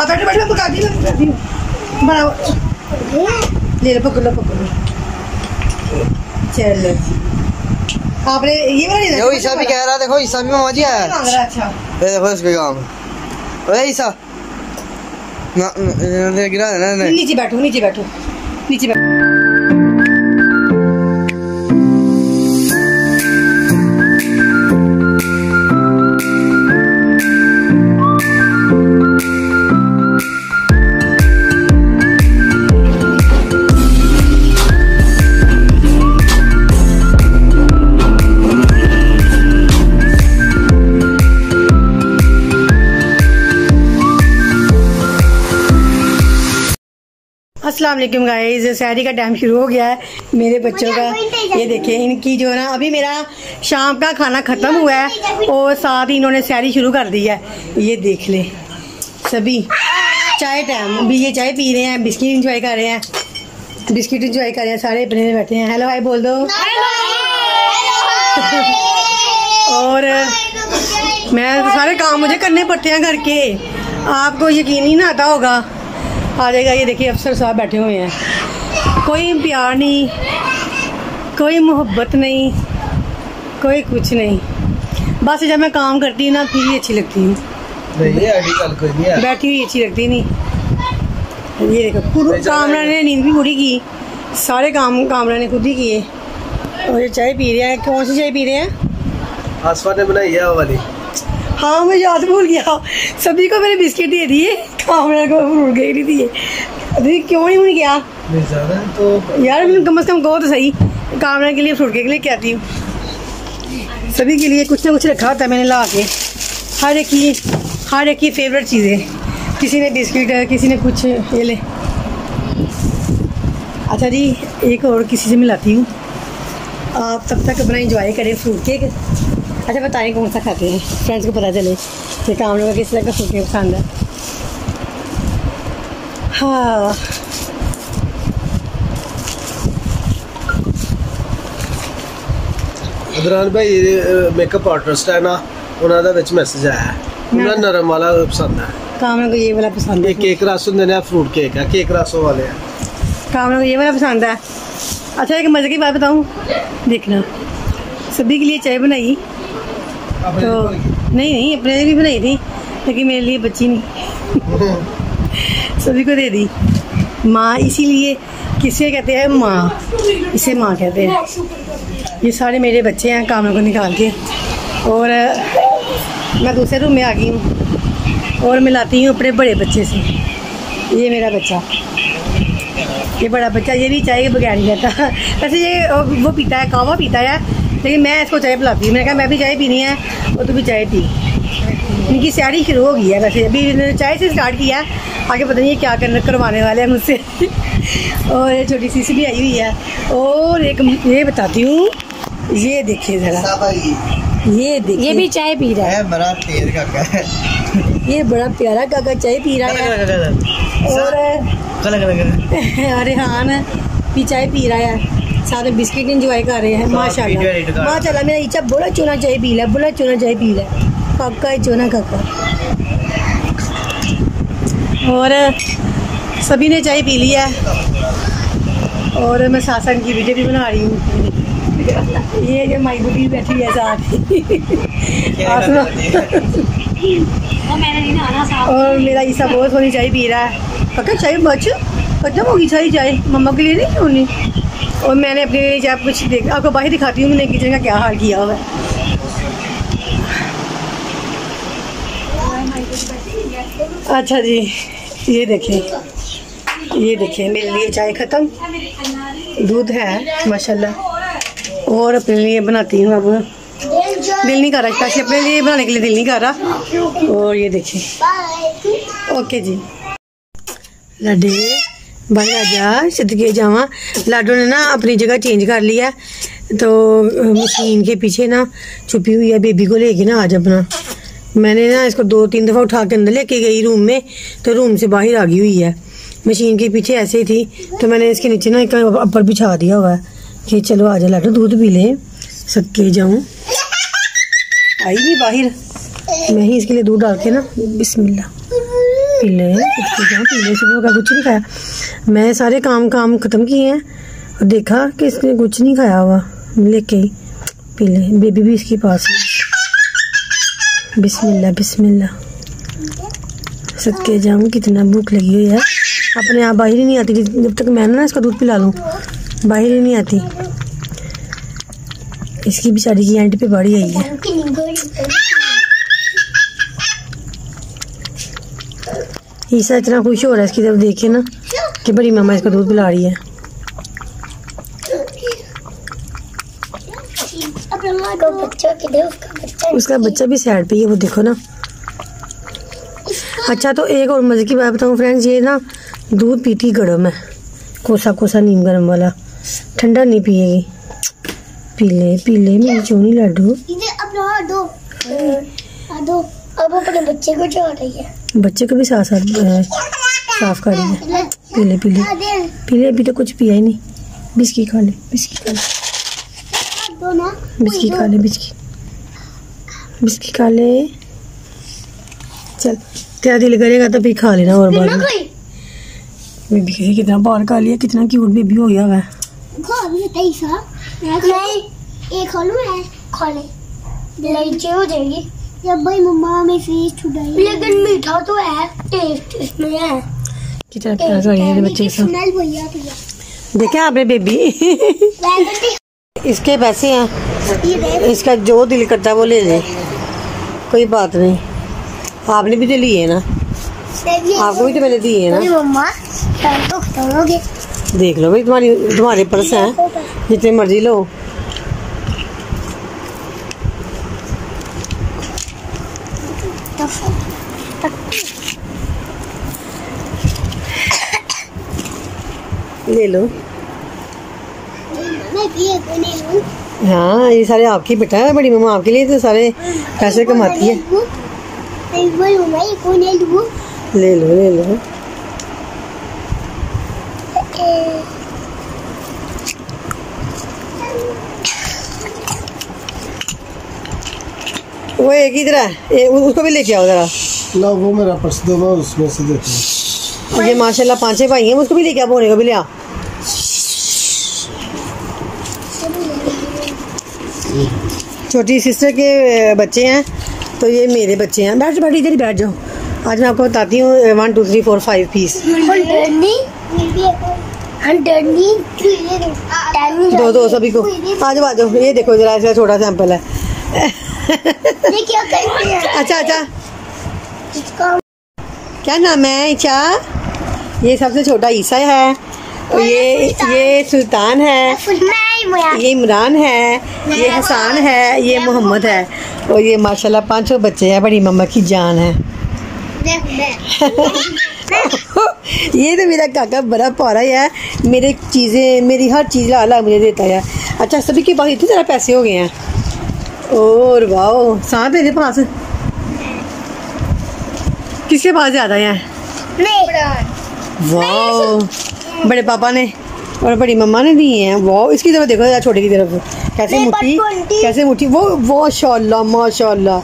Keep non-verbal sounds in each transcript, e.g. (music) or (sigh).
अब बैठो बैठो पका दी मैं दी हूँ। बड़ा ले लो पकड़ लो पकड़ लो। चलो। आपने ये वाला देखो ईसा भी कह रहा देखो ईसा भी मामा जी आया। मांग रहा अच्छा ये देखो इसके काम। ओए ईसा। ना गिरा देना नीचे बैठो नीचे बैठो। नीचे बैठो। अस्सलाम वालेकुम गाइस सैरी का टाइम शुरू हो गया है। मेरे बच्चों का ये देखिए इनकी जो है ना अभी मेरा शाम का खाना खत्म हुआ है और साथ ही इन्होंने सैरी शुरू कर दी है। ये देख ले। सभी चाय टाइम अभी ये चाय पी रहे हैं बिस्किट इंजॉय कर रहे हैं। बिस्किट इंजॉय कर रहे हैं सारे अपने में बैठे हैं। हेलो हाय बोल दो। और मैं सारे काम मुझे करने पड़ते हैं घर के। आपको यकीन ही ना आता होगा आ जाएगा ये देखिए अफसर साहब बैठे हुए हैं। कोई प्यार नहीं कोई मोहब्बत नहीं कोई कुछ नहीं। बस जब मैं काम करती हूँ ना फिर ही अच्छी लगती हूँ। बैठी हुई अच्छी लगती नहीं। ये देखो पूरा कामरा ने नींद भी पूरी की। सारे काम कामरा ने खुद ही किए। और ये चाय पी रहे हैं कौन सी चाय पी रहे हैं? आसमान ने बनाई है वाली। हाँ मैं याद भूल गया। सभी को मैंने बिस्किट दे दिए। कामरा को भूल गई नहीं दिए अरे क्यों नहीं भूल गया तो यार मैंने कम से कम कहो तो सही। कामरा के लिए फ्रूट केक लेके आती हूँ। सभी के लिए कुछ ना कुछ रखा है मैंने ला के। हर एक की हर एक की फेवरेट चीज़ें। किसी ने बिस्किट किसी ने कुछ ये ले। अच्छा जी एक और किसी से मिलाती हूँ। आप तब तक अपना इंजॉय करें फ्रूट केक अच्छा बताएं कौन सा खाते हैं फ्रेंड्स को पता चले कि काम लोग किस तरह का फ्रूट केक पसंद है हाँ ਇਮਰਾਨ ਭਾਈ ਮੇਕਅਪ ਆਰਟਿਸਟ ਹੈ ਨਾ ਉਹਨਾਂ ਦਾ ਵਿੱਚ ਮੈਸੇਜ ਆਇਆ ਹੈ। ਉਹਨਾਂ ਨੂੰ ਨਰਮ ਵਾਲਾ ਪਸੰਦ ਹੈ काम लोग को ये वाला पसंद है ਇਹ ਕੇਕ ਰਸ ਹੁੰਦੇ ਨੇ ਫਰੂਟ ਕੇਕ ਹੈ ਕੇਕ ਰਸ ਉਹ ਵਾਲੇ ਆ काम लोग को ये वाला पसंद है अच्छा एक मज़े की बात बताऊँ देखना सभी के लिए चाय बनाई तो नहीं नहीं, अपने लिए भी बनाई थी, लेकिन मेरे लिए बची नहीं। सभी को दे दी। माँ, इसीलिए किसे कहते हैं माँ? इसे माँ कहते हैं। ये सारे मेरे बच्चे हैं, कामों को निकाल के। और, मैं दूसरे रूम में आ गई हूँ, और मिलाती हूँ अपने बड़े बच्चे से। ये मेरा बच्चा। ये बड़ा बच्चा, ये भी चाय के बगैर नहीं रहता। (laughs) वैसे ये, वो पीता है, कावा पीता है लेकिन मैं इसको चाय पिलाती हूँ। मैंने कहा मैं भी चाय पीनी है और तू भी चाय पी। इनकी सैरी शुरू हो गई है वैसे। अभी इन्होंने चाय से स्टार्ट किया है। आगे पता नहीं क्या करने करवाने वाले हैं मुझसे। (laughs) और ये छोटी सी सी भी आई हुई है। और एक ये बताती हूँ। ये देखिए ज़रा। ये देखिए। ये भी चाय पी रहा है। है बड़ा तेज काका ये बड़ा प्यारा काका चाय पी रहा है। और कल (laughs) रेहान भी चाय पी रहा है। साथ में बिस्किट इंजॉय कर रहे हैं माशाल्लाह। कर रहा है। माशाल्लाह मेरा इच्छा बड़ा चोना चाय पी ला बड़ा चोना चाय पी ला। काका है चोना काका और सभी ने चाय पी लिया है। और मैं साथ की वीडियो भी बना रही हूँ। ये जो माई बुटी बैठी है साथ। और मेरा ईसा बहुत सोनी चाय पी रहा है। काका चाय बच खत्म होगी सारी चाय? मम्मा के लिए नहीं होनी और मैंने अपने चाय कुछ देख, आपको बाहर दिखाती हूँ मैंने किचन का क्या हाल किया हुआ है। अच्छा जी, ये देखें ये देखें, मेरे लिए चाय ख़त्म। दूध है, माशाल्लाह। और अपने लिए बनाती हूँ अब। दिल नहीं कर रहा स्पेशली अपने लिए बनाने के लिए दिल नहीं कर रहा। और ये देखिए ओके जी। लाडे भाई राजा सदके जावा। लाडो ने ना अपनी जगह चेंज कर लिया तो मशीन के पीछे ना छुपी हुई है बेबी को लेके ना आज अपना। मैंने ना इसको दो तीन दफ़ा उठा के अंदर लेके गई रूम में तो रूम से बाहर आ गई हुई है। मशीन के पीछे ऐसे ही थी तो मैंने इसके नीचे ना एक अपर बिछा दिया हुआ है कि चलो आजा लाडो दूध पी ले सदके जाऊँ। आई नहीं बाहर। मैं ही इसके लिए दूध डाल के ना, बिस्मिल्लाह। पी ले, कुछ जाओ पी ले, सुबह का कुछ नहीं खाया। मैं सारे काम काम खत्म किए हैं और देखा कि इसने कुछ नहीं खाया हुआ। लेके ही पी ले, बेबी भी इसके पास है। बिस्मिल्लाह बिस्मिल्लाह। सदके जाऊँ, कितना भूख लगी हुई है अपने आप बाहर ही नहीं आती जब तक मैं ना इसका दूध पिला लूँ, बाहर ही नहीं आती। इसकी बेचारी की एंड पे बड़ी आई है। ईसा इतना खुश हो रहा है इसकी तरफ़ देखे ना कि बड़ी मामा इसका दूध पिला रही है। उसका बच्चा भी साइड पे ही है वो देखो ना। अच्छा तो एक और मज़े की बात बताऊँ फ्रेंड्स ये ना दूध पीती गरम है कोसा कोसा नीम गरम वाला। ठंडा नहीं पिएगी। पी ले पी ले मेरी चोनी लड्डू अब अपने बच्चे को चाह रही है। बच्चे को भी साथ साथ साफ़ कर रही है। पी ले पी ले पी ले अभी तो कुछ पिया ही नहीं। बिस्की खा ले बिस्की खा ले। बिस्की खा ले बिस्की बिस्की खा ले। चल तेरा दिल करेगा तो फिर खा लेना और बाद में। बेबी कहे कितना बाहर खा लिया कितना क्यूट बेबी हो गया है भी एक खा लूँ खा ले। हो जाएगी। जब भाई मम्मा में फेस छुड़ाई लेकिन मीठा तो है टेस्ट इसमें है। कितना प्यार कर रही है बच्चे के स्मेल भैया भैया देखा आपने बेबी इसके पैसे हैं। इसका जो दिल करता है वो ले ले। कोई बात नहीं। आपने भी तो लिए ना? आपको भी तो मैंने दिए ना? मम्मा तो हो देख लो भाई तुम्हारी तुम्हारे पर्स हैं। जितने मर्ज़ी लो। ले लो। हाँ ये सारे आपकी बेटा है बड़ी मम्मा आपके लिए तो सारे पैसे कमाती है। एक बार लूँ लूँ ले। लो ले लो वो एक ही तरह है उसको भी लेके आओ जरा। ला वो मेरा पर्स दो उसमें से हूँ। ये माशाल्लाह पाँच छह भाई हैं उसको भी लेके आओ बोने को भी ले आओ। छोटी सिस्टर के बच्चे हैं तो ये मेरे बच्चे हैं। बैठ बैठ इधर ही बैठ जाओ। आज मैं आपको बताती हूँ one two three four five piece दो दो सभी को। आ जाओ आ जाओ ये देखो जरा इसका छोटा सैंपल है। ये क्या करते हैं? अच्छा अच्छा। क्या नाम है ईशा? ये सबसे छोटा ईसा है। और ये ये सुल्तान है। ये इमरान है ये हसान है ये मोहम्मद है। और ये माशाल्लाह पाँचों बच्चे हैं बड़ी मम्मा की जान है। (laughs) ये तो मेरा काका बड़ा पारा है मेरे चीज़ें मेरी हर चीज़ ला ला मुझे देता है। अच्छा सभी के पास इतने ज़्यादा पैसे हो गए हैं। और वाह सांप तेरे पास? किसके पास ज़्यादा है? वाह बड़े पापा ने। और बड़ी मम्मा ने दिए हैं। वो इसकी तरफ़ देखो जरा छोटे की तरफ़। कैसे मुट्ठी कैसे मुट्ठी वो माशाल्लाह माशाला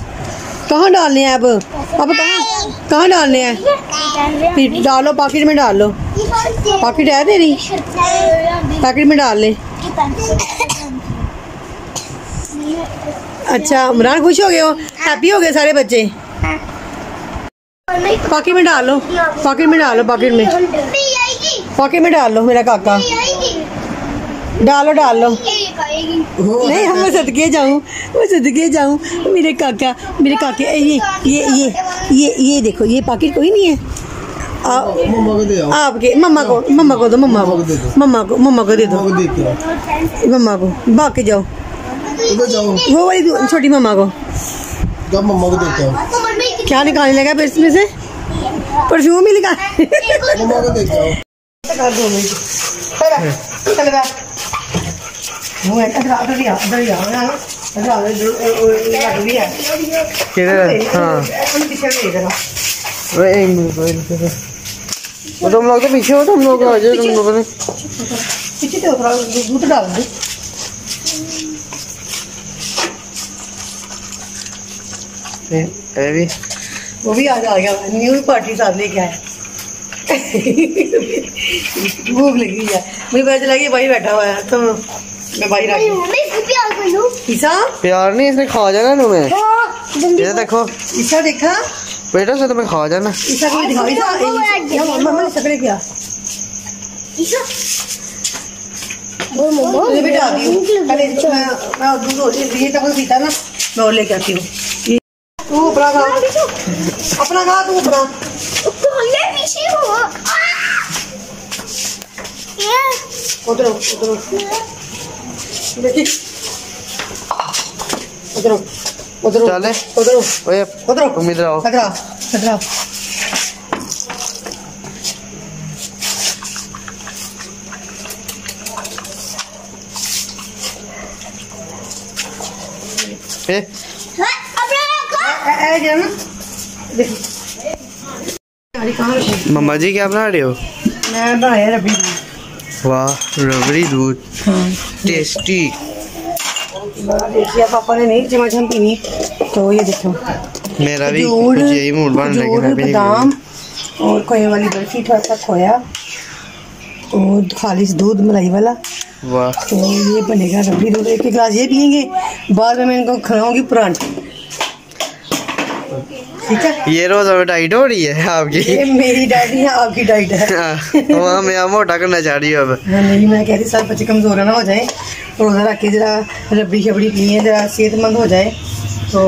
कहाँ डालने हैं अब? अब कहाँ? कहाँ डालने हैं? डालो पॉकेट में डाल। लो पॉकेट है तेरी? पैकेट में डाल ले। अच्छा इमरान खुश हो गए हो? हैप्पी हो गए सारे बच्चे? पॉकेट में डालो। पॉकेट में डालो पॉकेट में। पॉकेट में डाल लो मेरा काका। डालो डाल नहीं हम सदके जाऊँ मैं सदके जाऊँ मेरे काका मेरे काके ये ये ये ये ये देखो ये पॉकेट कोई नहीं है आ, मम्मा को दे आपके मम्मा को मम्मा को दो मम्मा को मम्मा को मम्मा को दे दो मम्मा को भाग के जाओ वो वाली छोटी मम्मा को मम्मा को देते आओ क्या निकालने लगा फिर इसमें से परफ्यूम ही निकाल है ही ही है हाँ वो तुम लोग तो पीछे हो तुम लोग आ जाओ तुम लोगों ने पीछे तो दूध डाल दो भी वो भी आज आ गया न्यू पार्टी साथ लेके आया भूख लगी है मुझे पता चला कि भाई बैठा हुआ है तो मैं भाई प्यार नहीं इसने खा जाना तुम्हें। हाँ ये देखो। ईसा देखा? बेटा से तुम्हें खा जाना। ईसा को दिखाओ या मम्मा क्या। ईशा। वो मम्मा भी डाल दी हूँ। पहले मैं मैं दूध हो ये तक पीता ना मैं और लेके आती हूँ। ये- तू अपना खा। अपना खा तू अपना। कौन पीछे हो। ये उधर उधर देखी उधर चले। ओए ए। ए कहाँ रखी मम्मा जी क्या बना रहे हो? मैं वाह रबड़ी दूध। टेस्टी देखिए पापा ने नहीं चम्मच हम पीनी। तो ये देखो। मेरा भी यही मूड बन रहा है बादाम और खोए वाली बर्फ़ी थोड़ा सा खोया। और खालिश दूध मलाई वाला। वाह। तो ये बनेगा रबड़ी दूध। एक गिलास ये पियेंगे। बाद में मैं इनको खिलाऊँगी परांठे ठीक है? ये रोज हमें डाइट हो रही है आपकी। ये मेरी डाइट है आपकी डाइट है। वो हमें आप मोटा करना चाह रही हो अब। हाँ, नहीं मैं कह रही सब बच्चे कमज़ोर ना हो जाए रोजा रख के जरा रबड़ी शबड़ी पिए जरा सेहतमंद हो जाए। तो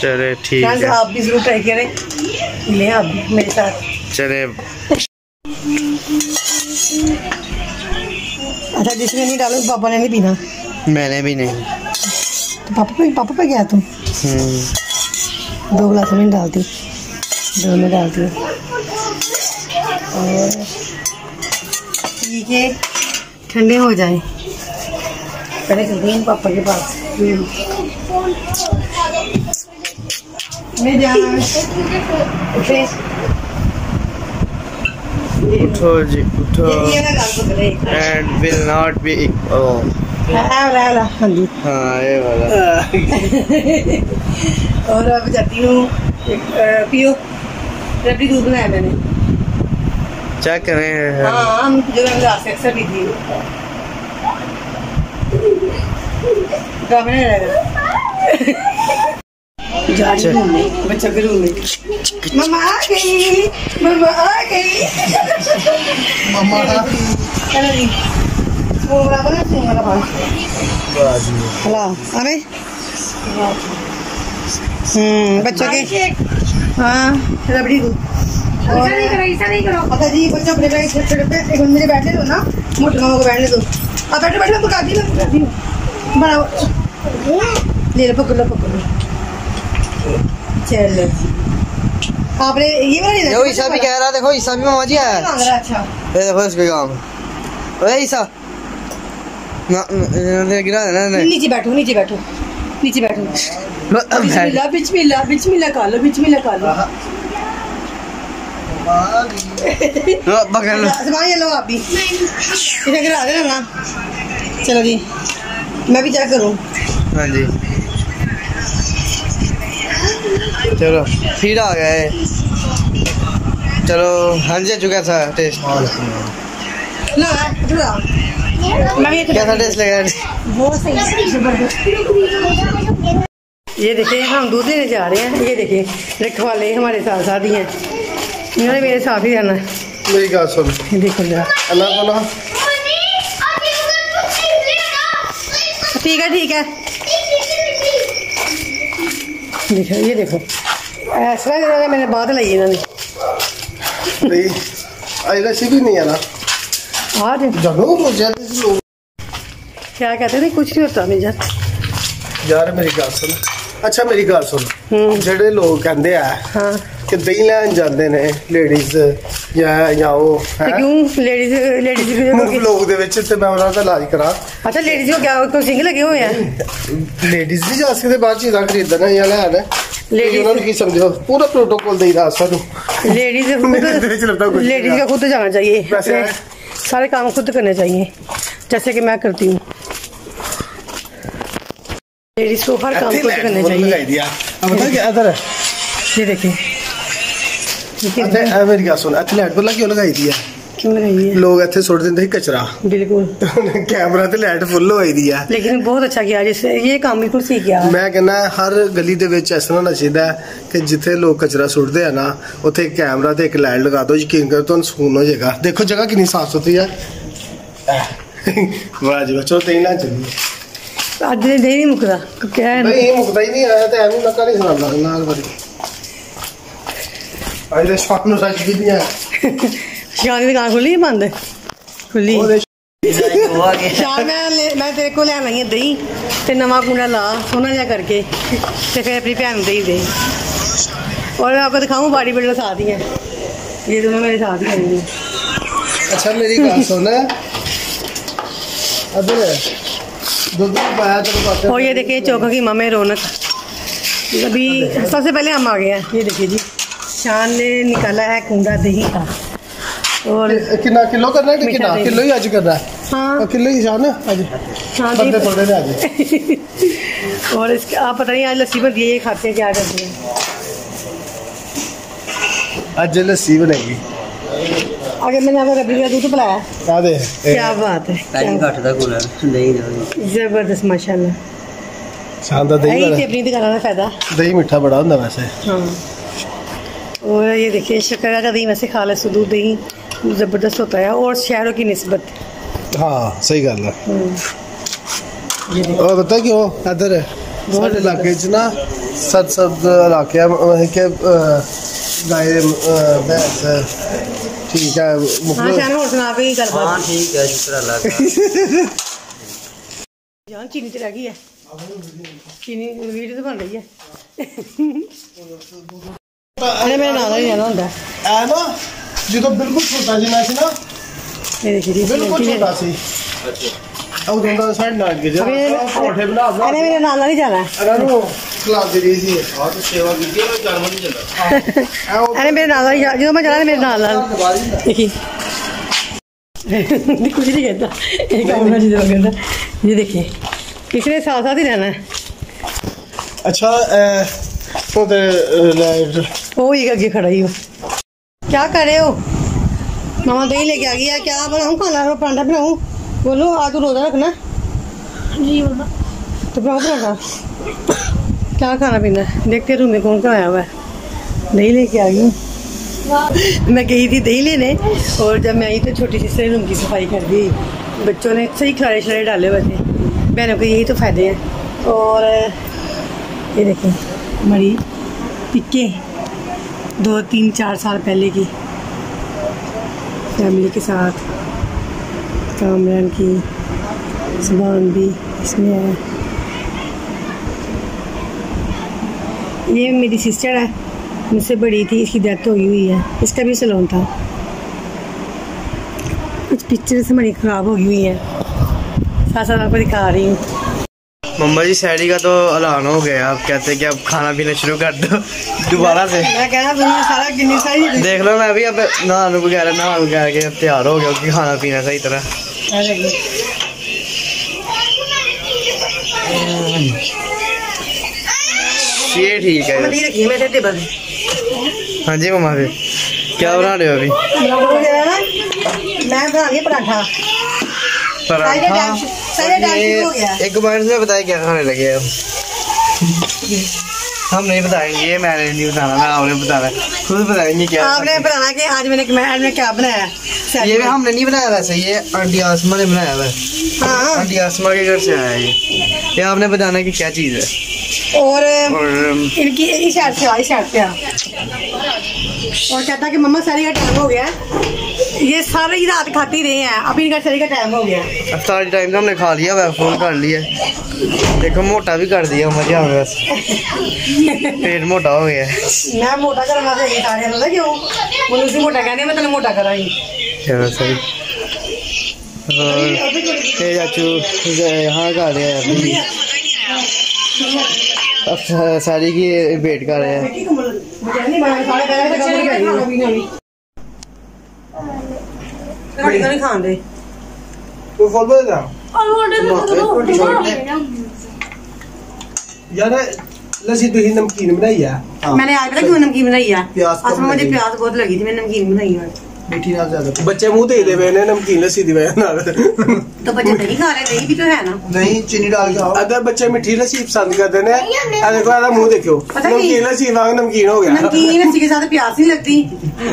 चले ठीक है। आप भी ज़रूर ट्राई करें। लें आप भी मेरे साथ। चले। अच्छा जिसमें नहीं डालो पापा ने नहीं पीना? मैंने भी नहीं। तो पापा पे पापा पे गया तुम? हम्म, दो गिलास में डालती दो। में डालती हूँ और पी के ठंडे हो जाए। पहले चलती हूँ पापा के पास। मैं जा। उठे। उठो जी उठो। एंड विल नॉट बी हाँ हाँ ये वाला। (laughs) और अब जाती हूँ पियो। रबड़ी दूध बनाया मैंने। चेक करें? हाँ हम जो मैं से अक्सर हूँ। ड्रामे नहीं रहेगा जा रही हूँ घूमने बच्चों के रूम में। मम्मा आ गई मम्मा आ गई। मम्मा चलो जी। वो वाला बना बना हेलो अरे बच्चों के हाँ। रबड़ी दूध और नहीं करो ऐसा नहीं करो। अच्छा जी बच्चों अपने बैठ छोटे छोटे पे एक मेरे बैठने दो ना मोटे मामा को बैठने दो। अब बैठो बैठो पका दी मैं पका दी बड़ा ले लो पकड़ लो पकड़ लो। चलो। आपने ये वाला यो ईसा भी कह रहा देखो ईसा भी मामा जी आया अच्छा। ये देखो इसके काम। ओए ईसा। ना गिरा देना नीचे बैठो नीचे बैठो। नीचे बैठो। बिस्मिल्लाह बिस्मिल्लाह बिस्मिल्लाह खा लो बिस्मिल्लाह खा (laughs) लो। पकड़ लो। सामान ये लो आप भी इधर गिरा देना ना चलो जी मैं भी चेक करूँ। हाँ जी। चलो फिर आ गए। चलो हाँ जी चुका था टेस्ट। भी कैसा टेस्ट लगा बहुत सही ज़बरदस्त ये देखिए हम दूध लेने जा रहे हैं। ये देखिए रखवाले हमारे साथ साथ ही। हैं इन्होंने मेरे साथ ही रहना है। मेरी गल सुन। देखो अल्लाह को ना ठीक है ठीक है। देखो ये देखो। ऐसा मैंने बात लाई इन्होंने। नहीं आई नहीं है ना आज जानो मुझे लोग क्या कहते थे कुछ नहीं होता मेरा ਯਾਰ ਮੇਰੀ ਗੱਲ ਸੁਣ ਅੱਛਾ ਮੇਰੀ ਗੱਲ ਸੁਣ ਹੂੰ ਜਿਹੜੇ ਲੋਕ ਕਹਿੰਦੇ ਆ हाँ ਕਿ ਦਹੀਂ ਲੈਣ ਜਾਂਦੇ ਨੇ ਲੇਡੀਜ਼ ਜਾਂ ਜਾਂ ਉਹ तो क्यों लेडीज लेडीज ਮੁਰਗ ਲੋਕ ਦੇ ਵਿੱਚ ਤੇ ਮੈਂ ਉਹਨਾਂ ਦਾ ਇਲਾਜ ਕਰਾਂ अच्छा लेडीज को क्या कोई सिंग लगे हुए हैं ਲੇਡੀਜ਼ ਵੀ ਜਾ ਸਕਦੇ ਬਾਹਰ ਚੀਜ਼ਾਂ ਖਰੀਦਣ ਜਾਂ ਲੈਣ Ladies- ਲੇਡੀਜ਼ ਉਹਨਾਂ ਨੂੰ ਕੀ ਸਮਝੋ ਪੂਰਾ ਪ੍ਰੋਟੋਕੋਲ ਦੇਈਦਾ ਸਾਨੂੰ लेडीज मेरे दिल च लगता कुछ नहीं लेडीज है। का खुद जाना चाहिए वैसे अपने सारे काम खुद करने चाहिए जैसे कि मैं करती हूँ। लेडीज़ को हर काम खुद करने चाहिए। अब कि अदर ये देखिए। अमेरिका सुन अच्छी लाइट पर लगी लगाई दिया ਕਿਉਂ ਲੋਕ ਇੱਥੇ ਸੁੱਟ ਦਿੰਦੇ ਸੀ ਕਚਰਾ। ਬਿਲਕੁਲ। ਕੈਮਰਾ ਤੇ ਲਾਈਟ ਫੁੱਲ ਹੋਈ ਦੀ ਆ। ਲੇਕਿਨ ਬਹੁਤ ਅੱਛਾ ਗਿਆ ਜਿਸ ਇਹ ਕੰਮ ਬਿਲਕੁਲ ਸਹੀ ਗਿਆ। ਮੈਂ ਕਹਿੰਦਾ ਹਰ ਗਲੀ ਦੇ ਵਿੱਚ ਇਸ ਤਰ੍ਹਾਂ ਚਾਹੀਦਾ ਕਿ ਜਿੱਥੇ ਲੋਕ ਕਚਰਾ ਸੁੱਟਦੇ ਆ ਨਾ ਉੱਥੇ ਕੈਮਰਾ ਤੇ ਇੱਕ ਲਾਈਟ ਲਗਾ ਦਿਓ ਯਕੀਨ ਕਰ ਤੁਹਾਨੂੰ ਸਕੂਨ ਹੋ ਜਾਏਗਾ। ਦੇਖੋ ਜਗ੍ਹਾ ਕਿੰਨੀ ਸਾਫ਼ ਸੁਥਰੀ ਆ। ਵਾਹ ਜੀ ਬੱਚੋ ਤੇ ਨਾ ਚੱਲੀ। ਅੱਜ ਦੇ ਨਹੀਂ ਮੁਕਦਾ ਕਹਿ ਨਹੀਂ। ਮੁਕਦਾ ਹੀ ਨਹੀਂ ਆਇਆ ਤੇ ਐਵੇਂ ਲੱਗਾ ਨਹੀਂ ਸੁਣਾਉਂਦਾ ਨਾਲ ਵਾਰੀ ਅੱਜ ਦੇ ਸ਼ਾਮ ਨੂੰ ਸੱਚ ਦੀ ਨਹੀਂ ਆ शान की दुकान खुली बंद खुली शान मैं मैं तेरे को लैन दही ते नवा कुंडा ला सोना जा करके ते फिर अपनी भैन दही दे और मैं आपको दिखाऊँ बॉडी बिल्डर साथ ही है ये दोनों मेरे साथ ही आएँगे अच्छा मेरी बात सुन अदर तो और ये देखिए चौक की मामे रौनक अभी सबसे पहले हम आ गए हैं ये देखिए जी शान ने निकाला है कुंडा दही का और किन्ना किलो करना है किन्ना किलो ही अज करना है। हाँ। किलो ही जाना अज हाँ बंदे थोड़े ने आज और इसके आप पता नहीं आज लस्सी बनती है ये खाते हैं क्या करते हैं? आज लस्सी बनेगी। अगर मैंने आपको रबड़ी का दूध तो पिलाया। क्या दे। क्या बात है टाइम घट दा कोला दही ज़बरदस्त माशाल्लाह। शानदार दही वाला अपनी दुकान का फ़ायदा। दही मीठा बड़ा होता वैसे। हाँ। और ये देखिए शक्कर का दही वैसे खा ले दूध दही। ज़बरदस्त होता है और शहरों की नस्बत हाँ सही गल है और पता क्यों इधर बहुत इलाके च ना सत सत इलाके के गाय भैंस ठीक है हाँ शान और सुना भी गल बात हाँ ठीक है शुक्र अल्लाह का जान चीनी चला गई है चीनी वीडियो तो बन रही है अरे मेरा नाम नहीं आना होंगे है ना जी तो बिल्कुल छोटा जी ना सी ना ये देखिए बिल्कुल छोटा सी। अच्छा अब तुम तो साइड ना के जा परोठे बना अरे मेरे नाना नहीं जाना। अरे वो क्लास दे रही थी हाँ तो सेवा की थी मैं चार महीने चला। हाँ। (laughs) अरे मेरे नाना ही जो मैं चला मेरे नाना। देखिए। कुछ नहीं कहता। एक अपना चीज़ कहता ये देखिए किसने साथ साथ ही रहना अच्छा तो वो तो ये आगे खड़ा ही हो। क्या कर रहे हो? मामा दही लेके आ गई है। क्या बनाऊँ? खाना परांठा बनाऊँ? बोलो आज तो रोजा रखना जी तो बनाओ परांठा। क्या खाना पीना है? देखते रूम में कौन कौन आया हुआ है। दही लेके आ गई मैं गई थी दही लेने और जब मैं आई तो छोटी सी ने रूम की सफ़ाई कर दी। बच्चों ने सही खिलाड़े खिलाड़े डाले हुए थे। बहनों के यही तो फ़ायदे हैं। और ये देखें हमारी पिक्के। दो, तीन, चार साल पहले की। फैमिली के साथ। कामरान की। ज़ुबान भी इसमें है। ये मेरी सिस्टर है। मुझसे बड़ी थी, इसकी डेथ हो गई हुई है। इसका भी सलोन था। कुछ पिक्चर्स हमारी ख़राब हो गई हुई है। साथ साथ आपको दिखा रही हूँ। मम्मा जी सैडी का तो ऐलान हो गया। आप कहते हैं कि अब खाना पीना शुरू कर दो। दोबारा से। मैं कह रहा सारा देख लो मैं भी अब नहान वगैरह नहान वगैरह के तैयार हो गया कि खाना पीना सही तरह। ये ठीक है। है हाँ जी मम्मा फिर क्या बना रहे हो अभी? मैं बना रही पराठा। पराठा? एक बार में बताया क्या खाने लगे हम हम नहीं बताएँगे मैंने नहीं बताना ना आपने बताना। खुद बताएँगे क्या? आपने बताना कि आज मैंने मैं में क्या बनाया? है ये भी हमने नहीं बनाया वैसे ये आंटी आसमा ने बनाया हुआ है हाँ। आंटी आसमा के घर से आया ये। ये आपने बताना कि क्या चीज़ है? और और um, इनकी साइड से आ इस साइड से आ और कहता कि मम्मा सारी का टाइम हो गया है। ये सारी रात खाती रहे हैं। अभी इनका सारी का टाइम हो गया है। अफ्तार टाइम तो हमने खा लिया वह फ़ोन कर लिया। देखो मोटा भी कर दिया मज़ा हमें बस पेट मोटा हो गया। मैं मोटा करना चाहिए सारे पता क्यों? बोले उसे मोटा कहने मैं तेने मोटा कराई चलो सही। और ये चाचू यहाँ का हैं। अभी अब सारी की वेट कर रहे हैं। नमकीन बनाई है। मैंने आज पता क्यों नमकीन बनाई है? प्यास तो मुझे प्याज बहुत लगी थी मैंने नमकीन बनाई है मीठी ना ज़्यादा बच्चे मुँह दे दे मैंने नमकीन लस्सी दी वजह नाल तो बच्चे दही खा रहे दही भी तो है ना नहीं चीनी डाल के अगर बच्चे मीठी लस्सी पसंद करते ने आ देखो आदा मुँह देखो नमकीन लस्सी वांग नमकीन हो गया नमकीन लस्सी के साथ प्यास नहीं लगती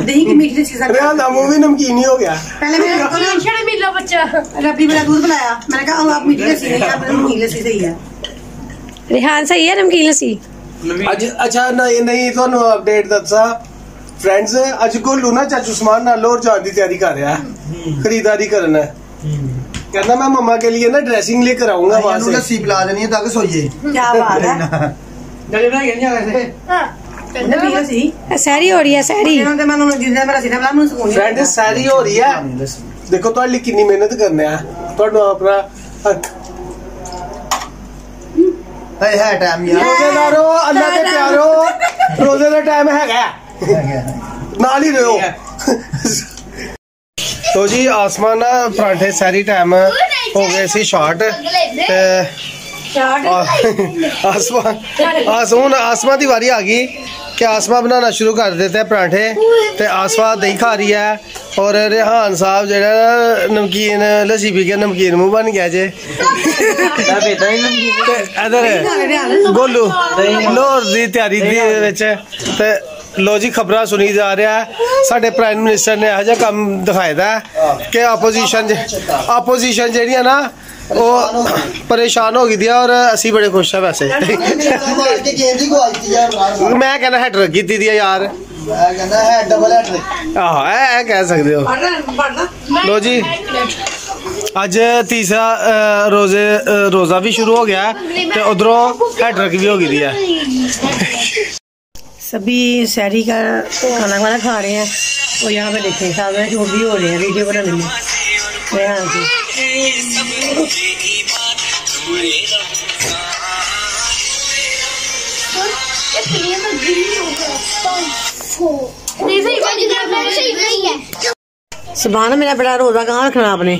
दही की मीठी लस्सी के साथ अरे आदा मुँह भी नमकीन ही हो गया पहले मेरे को लक्षण मिला बच्चा रबी मेरा दूध बुलाया मैंने कहा आप मीठी लस्सी नहीं आप नमकीन लस्सी सही है रिहान सही है नमकीन लस्सी अच्छा ना ये नहीं तो अपडेट दसा ਫਰੈਂਡਸ ਅੱਜ ਗੋਲੂ ਨਾ ਚਾਚੂ ਸਮਾਨ ਨਾਲ ਲੋਰ ਜਾਣ ਦੀ ਤਿਆਰੀ ਕਰ ਰਿਹਾ। है खरीदारी करना है कहना मैं मम्मा के लिए ना ड्रेसिंग लेकर आऊँगा वहाँ से लस्सी पिला देनी है ताकि सोइए क्या बात है डले ना गलियाँ वैसे हाँ सैरी हो रही है सैरी फ्रेंड सैरी हो रही है देखो तो ਲਈ ਕਿੰਨੀ ਮਿਹਨਤ ਕਰਨੇ ਆ ਤੁਹਾਨੂੰ ਆਪਣਾ ਹੈ ਹੈ ਟਾਈਮ ਯਾਰ। ਰੋਜ਼ੇਦਾਰੋ ਅੱਲਾ ਦੇ ਪਿਆਰੋ ਰੋਜ਼ੇ ਦਾ ਟਾਈਮ ਹੈਗਾ ਨਾਲ ਹੀ ਰਹੋ ਤੋ ਜੀ ਆਸਮਾਨ ਨਾ ਪਰਾਂਠੇ ਸਾਰੀ ਟਾਈਮ ਹੋ ਗਏ ਸੀ ਸ਼ਾਰਟ ਤੇ आसमान आसमान आसमा की बारी आ गई कि आसमा बनाना शुरू कर देते हैं परांठे ते आसमा दही खा रही है और रेहान साहब जेड़ा ना नमकीन लस्सी पी के नमकीन मुंह बन गया जे ते इधर गोलू लाहौर ਦੀ ਤਿਆਰੀ ਦੇ ਵਿੱਚ ਤੇ ਲੋ ਜੀ, ਖਬਰਾਂ ਸੁਣੀ ਜਾ ਰਿਹਾ ਸਾਡੇ ਪ੍ਰਾਈਮ ਮਿਨਿਸਟਰ ਨੇ ਇਹੋ ਜਿਹਾ ਕੰਮ ਦਿਖਾਇਦਾ ਕਿ ਆਪੋਜੀਸ਼ਨ ਆਪੋਜੀਸ਼ਨ ਜਿਹੜੀਆਂ ਨਾ, ਉਹ ਪਰੇਸ਼ਾਨ ਹੋ ਗਈ ਦੀ ਔਰ ਅਸੀਂ ਬੜੇ ਖੁਸ਼ ਆ ਵੈਸੇ। ਮੈਂ ਕਹਿੰਦਾ ਹੈਡਰ ਕੀਤੀ ਦੀ ਆ ਯਾਰ। ਕਹਿੰਦਾ ਹੈ ਡਬਲ ਹੈਡ ਆਹ ਇਹ ਕਹਿ ਸਕਦੇ ਹੋ। ਲੋ ਜੀ, ਅੱਜ ਤੀਸਰਾ ਰੋਜ਼ੇ ਰੋਜ਼ਾ ਵੀ ਸ਼ੁਰੂ ਹੋ ਗਿਆ ਤੇ ਉਧਰੋਂ ਹੈਡਰਕ ਵੀ ਹੋ ਗਈ ਦੀ ਹੈ। सभी शहरी का खाना वाना खा रहे हैं और यहाँ पे देखें में शूट भी हो रहे हैं वीडियो बनाने में रेहान की सुबह मेरा बड़ा रोजा कहाँ रखना आपने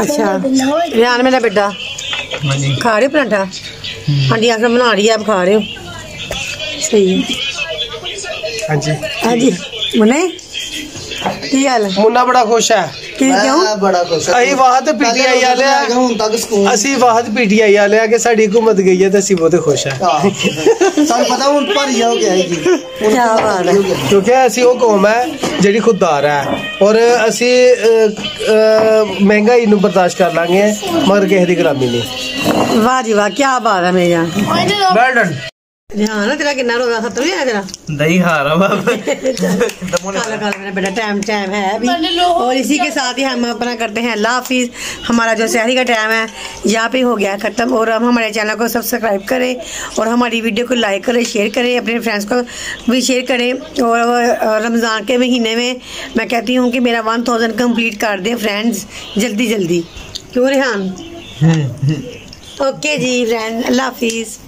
अच्छा रियान मेरा बेटा खा रहे हो पराठा हाँ जी आखिर बना रही है आप खा रहे हो सही हाँ जी हाँ जी मुने ਕੀ ਹਾਲ ਮੁੰਨਾ ਬੜਾ ਖੁਸ਼ ਹੈ। ਕੀ ਕਿਉਂ? ਮੈਂ ਬੜਾ ਖੁਸ਼ ਹਾਂ। ਅਸੀਂ ਵਾਹ ਤੇ ਪੀਟੀਆਈ ਵਾਲੇ ਆ। ਹੁਣ ਤੱਕ ਸਕੂਨ ਅਸੀਂ ਵਾਹ ਤੇ ਪੀਟੀਆਈ ਵਾਲੇ ਆ ਕਿ ਸਾਡੀ ਹੁਕੂਮਤ ਗਈ ਹੈ ਤੇ ਅਸੀਂ ਬਹੁਤੇ ਖੁਸ਼ ਆ ਸਾਨੂੰ ਪਤਾ ਹੁਣ ਭਰੀ ਹੋ ਗਿਆ ਜੀ। ਕੀ ਬਾਤ ਹੈ। ਕਿਉਂਕਿ ਅਸੀਂ ਉਹ ਕੌਮ ਹੈ ਜਿਹੜੀ ਖੁਦਦਾਰ ਹੈ। ਔਰ ਅਸੀਂ ਮਹਿੰਗਾਈ ਨੂੰ ਬਰਦਾਸ਼ਤ ਕਰ ਲਾਂਗੇ ਮਗਰ ਕਿਸੇ ਦੀ ਗੁਲਾਮੀ ਨਹੀਂ। ਵਾਹ ਜੀ ਵਾਹ ਕੀ ਬਾਤ ਹੈ ਮੇਰੀ ਵੈਲ ਡਨ (laughs) हमारा जो शहरी का टाइम है यहाँ पे हो गया ख़त्म। और हम हमारे चैनल को सब्सक्राइब करें और हमारी वीडियो को लाइक करे शेयर करे अपने फ्रेंड्स को भी शेयर करें। और रमज़ान के महीने में मैं कहती हूँ की मेरा वन थाउज़ेंड कंप्लीट कर दें फ्रेंड्स जल्दी जल्दी। क्यों रेहान? ओके जी फ्रेंड अल्लाह हाफिज़।